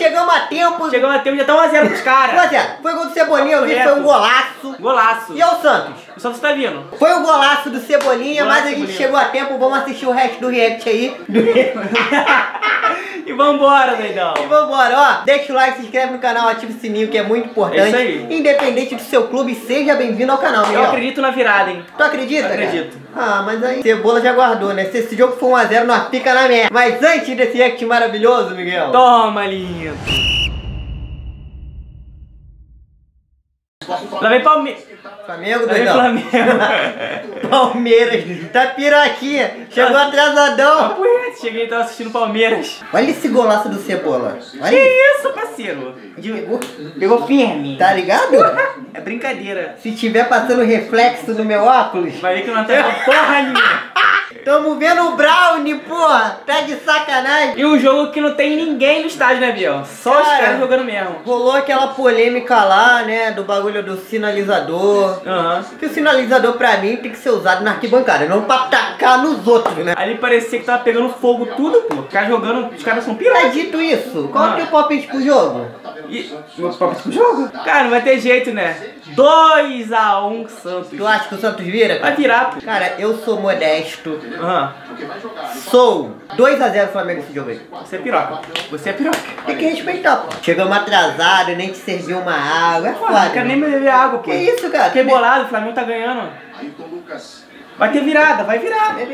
Que chegamos a tempo. Chegamos a tempo, já a zero pros caras. 1x0. Foi gol do Cebolinha, eu vi que foi um golaço. Golaço. E é o Santos? O Santos tá vindo. Foi o golaço do Cebolinha, Golaço, mas a gente Cebolinha. chegou a tempo. Vamos assistir o resto do react aí. Do... e vambora, doidão. E vambora, ó. Deixa o like, se inscreve no canal, ativa o sininho que é muito importante. É isso aí. Independente do seu clube, seja bem-vindo ao canal, Eu Miguel. acredito na virada, hein? Tu acredita, cara? Acredito. Ah, mas aí Cebola já guardou, né? Se esse jogo for 1x0, nós fica na merda. Mas antes desse react maravilhoso, Miguel. Toma, lindo. Lá vem Palmeiras. Flamengo, Lá vem. Flamengo. Palmeiras, tá piraquinha. Chegou atrasadão. Papo reto, cheguei e tava assistindo Palmeiras. Olha esse golaço do Cebola. Que Olha isso. isso, parceiro? Pegou. Pegou firme. Tá ligado? É brincadeira. Se tiver passando reflexo no meu óculos. Vai ver que não tá porra nenhuma. Tamo vendo o Brownie, porra. Tá de sacanagem. E um jogo que não tem ninguém no estádio, né, Biel? Só os Cara. caras jogando mesmo. Rolou aquela polêmica lá, né? Do bagulho do sinalizador. Aham. Que o sinalizador pra mim tem que ser usado na arquibancada, não pra tacar nos outros, né? Ali parecia que tava pegando fogo tudo, pô. Os caras jogando, os caras são piratas. dito isso, qual Ah. que é o palpite pro jogo? E meu palpite pro jogo? Cara, não vai ter jeito, né? 2x1 Santos. Tu acha que o Santos vira? Vai virar, pô. Cara, eu sou modesto. Aham. Sou 2x0 Flamengo esse jogo aí. Você é piroca. Você é piroca. Tem que respeitar, pô. Chegamos atrasado, nem te serviu uma água. É foda. não quero nem beber água, pô. Que isso, cara? Fiquei bolado, o Flamengo tá ganhando. Vai ter virada, vai virar. Cara.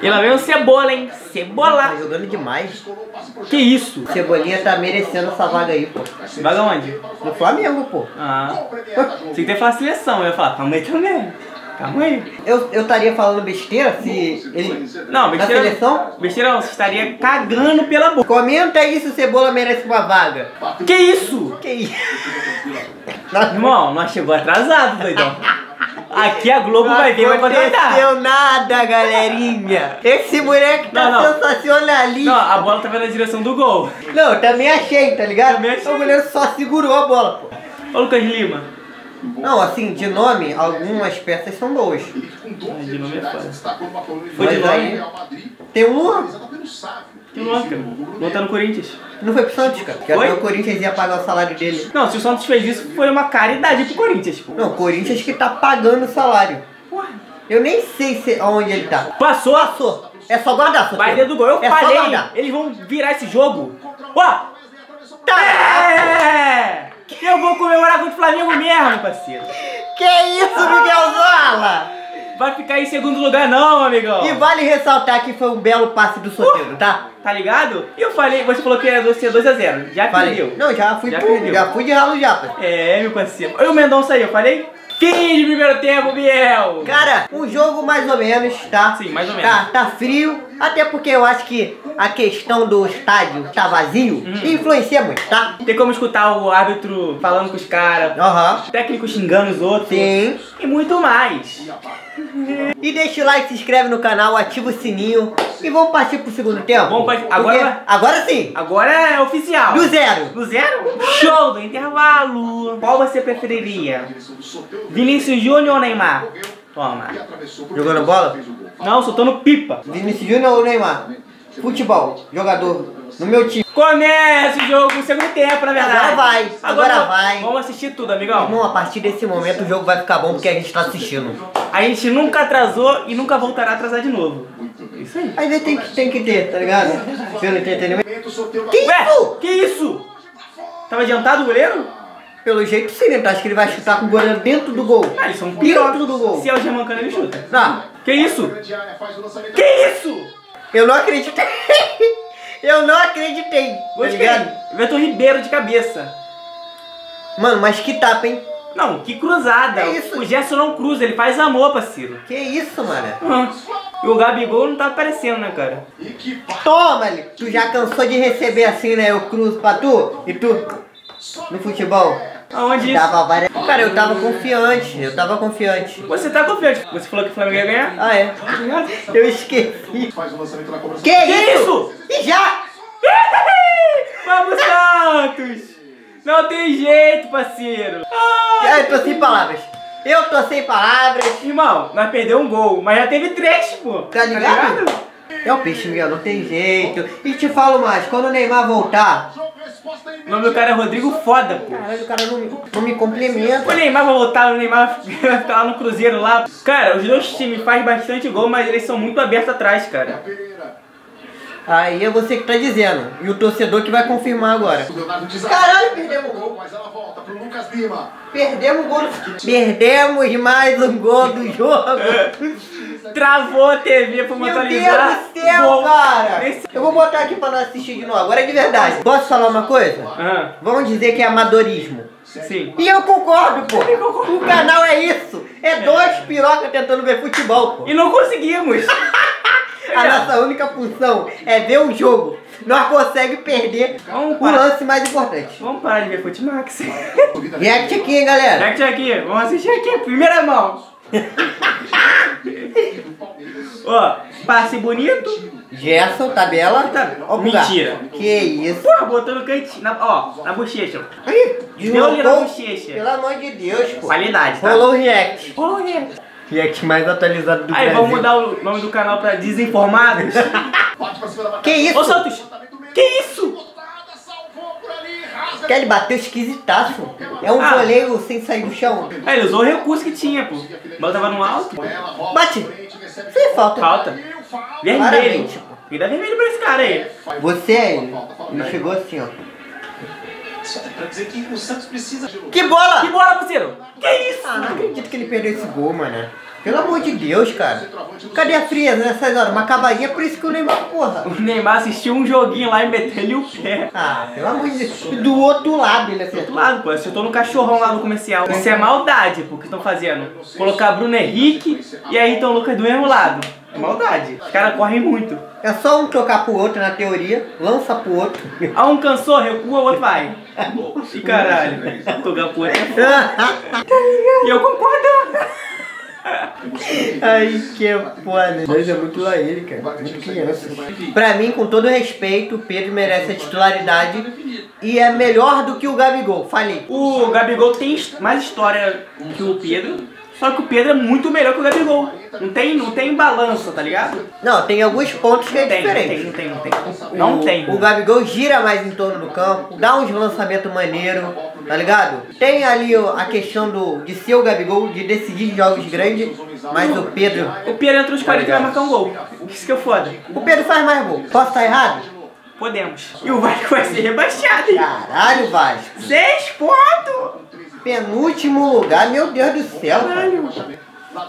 E lá vem o Cebola, hein? Tá Cebola. jogando demais. Que isso? Cebolinha tá merecendo essa vaga aí, pô. Vaga onde? No Flamengo, pô. Ah. Você tem que falar seleção. Eu ia falar, calma aí também. Calma aí. Eu eu estaria falando besteira se ele. Não, Na besteira. seleção? Besteira não, você estaria cagando pela boca. Comenta aí se o Cebola merece uma vaga. Que isso? Que isso? Não Irmão, nós chegou atrasado, doidão. Aqui a Globo vai ver, vai poder dar. aconteceu nada, galerinha. Esse moleque tá Não, não. sensacionalista. Não, a bola tava na direção do gol. Não, eu também achei, tá ligado? Também achei. O goleiro só segurou a bola, pô. Ô Lucas Lima. Não, assim, de nome, algumas peças são boas. Ai, de nome é. Mas Foi de nome? Tem um Luan. Que nome, cara? Não tá no Corinthians. Não foi pro Santos, cara. Que Foi? até o Corinthians ia pagar o salário dele. Não, se o Santos fez isso, foi uma caridade pro Corinthians, pô. Não, o Corinthians que tá pagando o salário. Porra. Eu nem sei se, aonde ele tá. Passou. Passou. É só guardar, só Vai dentro do gol. Eu é Só falei. guardar. Eles vão virar esse jogo. Ó. É! Eu vou comemorar contra o Flamengo mesmo, parceiro. Que isso, Miguel Zola? Vai ficar em segundo lugar não, amigão. E vale ressaltar que foi um belo passe do Soteldo, tá? Tá ligado? E eu falei, você falou que ia ser 2x0. Já Falei. perdeu. Não, já fui Já pro- perdeu. já fui de ralo já, pai. É, meu parceiro. Olha o Mendonça aí, eu falei? Fim de primeiro tempo, Biel. Cara, um jogo mais ou menos, tá? Sim, mais ou menos. Tá, tá frio, até porque eu acho que a questão do estádio tá vazio Uhum. influencia muito, tá? Tem como escutar o árbitro falando com os caras, o técnico xingando os outros. Sim. E muito mais. E deixa o like, se inscreve no canal, ativa o sininho e vamos partir pro segundo tempo. Vamos partir- agora- Agora sim. Agora é oficial. Do zero. Do zero? Show do intervalo. Qual você preferiria? Vinícius Júnior ou Neymar? Toma. Jogando bola? Não, soltando pipa. Vinícius Júnior ou Neymar? Futebol, jogador no meu time. Começa o jogo, segundo tempo, na verdade. Agora vai, agora vai. Vamos assistir tudo, amigão. Irmão, a partir desse momento o jogo vai ficar bom porque a gente tá assistindo. A gente nunca atrasou e nunca voltará a atrasar de novo. Isso aí. Às vezes tem que, tem que ter, tá ligado? Pelo entretenimento. Que Ué, isso? que isso? Tava adiantado o goleiro? Pelo jeito sim, né? Tu acha que ele vai chutar com o goleiro dentro do gol? Ah, eles são pirocos. do gol. Se é o Germancano, ele chuta. Não, Que isso? Que isso? eu não acreditei. eu não acreditei. Tá Gostei. ligado? Everton Ribeiro de cabeça. Mano, mas que tapa, hein? Não, que cruzada. É isso. O Gerson não cruza, ele faz amor, parceiro. Que isso, mano? Aham. E o Gabigol não tá aparecendo, né, cara? Toma, ali. Tu já cansou de receber assim, né? Eu cruzo pra tu e tu no futebol. Aonde isso? Dava várias... Cara, eu tava confiante. Eu tava confiante. Você tá confiante? Você falou que o Flamengo ia ganhar? Ah, é? Eu esqueci. Faz o lançamento na cobrança. Que, isso? E já? Vamos, Santos! Não tem jeito, parceiro. Ah, Eu tô sem palavras. Eu tô sem palavras. irmão, nós perdemos um gol, mas já teve três, pô. Tá ligado? É o peixe, Miguel, não tem jeito. E te falo mais, quando o Neymar voltar, O nome do cara é Rodrigo Foda, pô. Caralho, o cara não, me- não me complementa. O Neymar vai voltar, o Neymar vai ficar lá no Cruzeiro lá. Cara, os dois times fazem bastante gol, mas eles são muito abertos atrás, cara. Aí é você que tá dizendo. E o torcedor que vai confirmar agora. Caralho, perdemos o gol. Mas ela volta pro Lucas Lima. Perdemos o gol. Perdemos mais um gol do jogo. Travou a TV pra Meu atualizar. Deus do céu, Gol. cara. Eu vou botar aqui pra nós assistir de novo. Agora é de verdade. Posso falar uma coisa? Ah, Vamos dizer que é amadorismo. sim. E eu concordo, pô. O canal é isso. É dois piroca tentando ver futebol, pô. E não conseguimos. A nossa única função é ver um jogo. Nós conseguimos perder Vamos o lance mais importante. Vamos parar de ver Futimax. React aqui, hein, galera. React aqui, vamos assistir aqui, primeira mão. Ó, passe bonito. Gerson, tabela. Tá- Ó. Mentira. Que isso. Porra, botou no cantinho, na, ó, na bochecha. Aí, Deu ali na bochecha. Pelo amor de Deus, pô. Qualidade, tá? Rolou o react. Rolou react. React mais atualizado do Aí, Brasil. vamos mudar o nome do canal pra Desinformados. Que isso? Ô, Santos, que isso? Que ele bateu esquisitaço. É um Ah. voleio sem sair do chão. Aí, ele usou o recurso que tinha, pô. Bola tava no alto. Bate. Sem falta. Falta. E. Vermelho. Claramente, pô. Que dar vermelho pra esse cara aí. Você é ele. Ele chegou assim, ó. Só pra dizer que o Santos precisa de Que bola! Que bola, parceiro? Que isso? Ah, não acredito que ele perdeu esse gol, mano. Pelo amor de Deus, cara. Cadê a frieza nessas horas? Uma cavalinha, por isso que o Neymar, porra. O Neymar assistiu um joguinho lá e meteu-lhe o pé. Ah, pelo amor de Deus. Do outro lado ele Do acertou. outro lado, pô, acertou no cachorrão lá no comercial. Isso é maldade, pô, que estão fazendo. Colocar Bruno Henrique e aí então o Lucas do mesmo lado. É maldade. Os caras correm muito. É só um tocar pro outro na teoria, lança pro outro. Ah, um cansou, recua, o outro vai. E caralho, tocar pro outro é foda. E eu concordo. Ai, que foda. Mas é muito lá ele, cara. Muito criança. Pra mim, com todo respeito, o Pedro merece a titularidade e é melhor do que o Gabigol. Falei. O Gabigol tem mais história que o Pedro. Só que o Pedro é muito melhor que o Gabigol. Não tem, não tem balança, tá ligado? Não, tem alguns pontos que é Tem, não tem, diferente. não tem, não tem. Não o, tem. O Gabigol gira mais em torno do campo, dá uns lançamentos maneiros, tá ligado? Tem ali a questão do, de ser o Gabigol, de decidir jogos grandes, mas o Pedro. O Pedro entra nos 40 e vai marcar um gol. Isso que é foda. O Pedro faz mais gol. Posso estar errado? Podemos. E o Vasco vai ser rebaixado, hein? Caralho, Vasco. Seis pontos! Penúltimo lugar, meu Deus do céu, cara.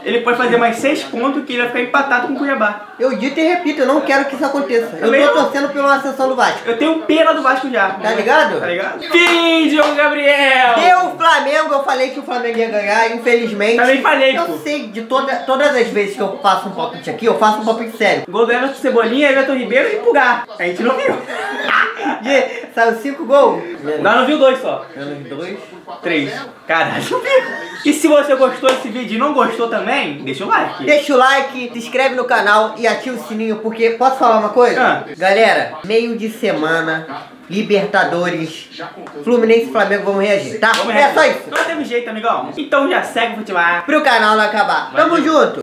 Ele pode fazer mais seis pontos que ele vai ficar empatado com o Cuiabá. Eu dito e repito, eu não quero que isso aconteça. Eu Também tô torcendo pela ascensão do Vasco. Eu tenho pena do Vasco já. Tá ligado? Tá ligado? Fim, Diogo Gabriel! Deu o Flamengo, eu falei que o Flamengo ia ganhar, infelizmente. Também falei, Eu pô. sei, de toda, todas as vezes que eu faço um palpite aqui, eu faço um palpite sério. Gol do Everton Cebolinha, Everton Ribeiro e Pulgar. A gente não viu. De, saiu cinco gols. Nós não viu dois só. Dois. Três. Caralho. E se você gostou desse vídeo e não gostou também, deixa o like. Deixa o like, se inscreve no canal e ativa o sininho, porque posso falar uma coisa? Ah. Galera, meio de semana, Libertadores, Fluminense e Flamengo vamos reagir, tá? Vamos é só reagir. isso. Não teve jeito, amigão. Então já segue o futebol. Pro canal não acabar. Tamo junto.